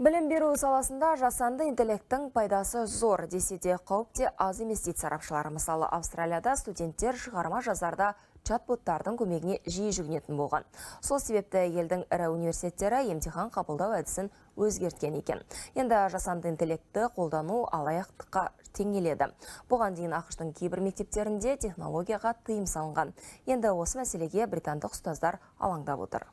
Білім беру саласында жасанды интеллекттің пайдасы зор десе де қауіп те аз емес дейді сарапшылар. Мысалы, Австралияда студенттер шығарма жазарда чатботтардың көмегіне жиі жүгінетін болған. Сол себепті елдің ірі университеттері емтихан қабылдау әдісін өзгерткен екен. Енді жасанды интеллектті қолдану алаяқтыққа теңеледі. Бұған дейін ақштың кейбір мектептерінде технологияға тыйым салынған. Енді осы мәселеге британдық ұстаздар алаңдап отыр.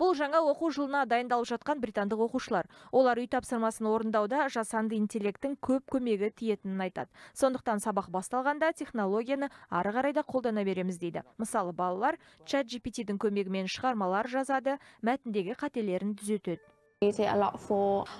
Бұл жаңа оқу жылына дайындалып жатқан британдық оқушылар. Олар үй тапсырмасын орындауда жасанды интеллекттің көп көмегі тиетінін айтады. Сондықтан сабақ басталғанда технологияны ары қарай да қолдана береміз дейді. Мысалы, балалар чат GPT-дің көмегімен шығармалар жазады, мәтіндегі қателерін түзетеді.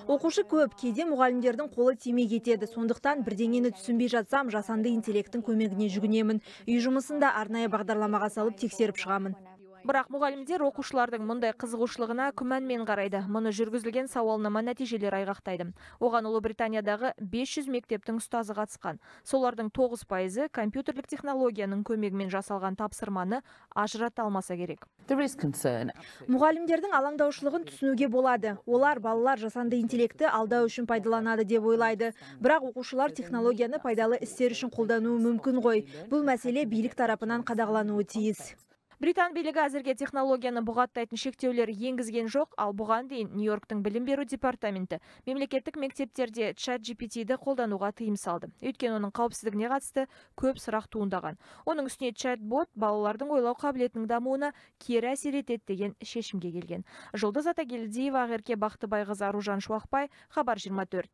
оқушы көп кейде мұғалімдердің қолы тимей кетеді сондықтан бірдеңені түсінбей жатсам жасанды интеллекттің көмегіне жүгінемін үй жұмысын да арнайы бағдарламаға салып тексеріп шығамын Бірақ мұғалімдер оқушылардың мұндай қызығушылығына күмәнмен қарайды. Мұны жүргізілген сауалнама нәтижелері айғақтайды. Оған Ұлыбританиядағы 500 мектептің ұстазы қатысқан. Солардың 9 пайызы компьютерлік технологияның көмегімен жасалған тапсырманы ажырата алмаса керек. мұғалімдердің алаңдаушылығын түсінуге болады олар балалар жасанды интеллекті алдау үшін пайдаланады деп ойлайды бірақ оқушылар технологияны пайдалы істер үшін қолдануы мүмкін ғой бұл мәселе билік тарапынан қадағалануы тиіс Британ билігі әзірге технологияны бұғаттайтын шектеулер енгізген жоқ, ал бұған дейін Нью-Йорктың білім беру департаменті мемлекеттік мектептерде чат GPT-ді қолдануға тыйым салды. Өйткені оның қауіпсіздігіне қатысты көп сұрақ туындаған. Оның үстіне чат-бот балалардың ойлау қабілетінің дамуына кері әсер етеді деген шешімге келген. Жұлдыз Атагелдиева, Ақерке Бақтыбайқызы, Аружан Шуақбай, Хабар 24.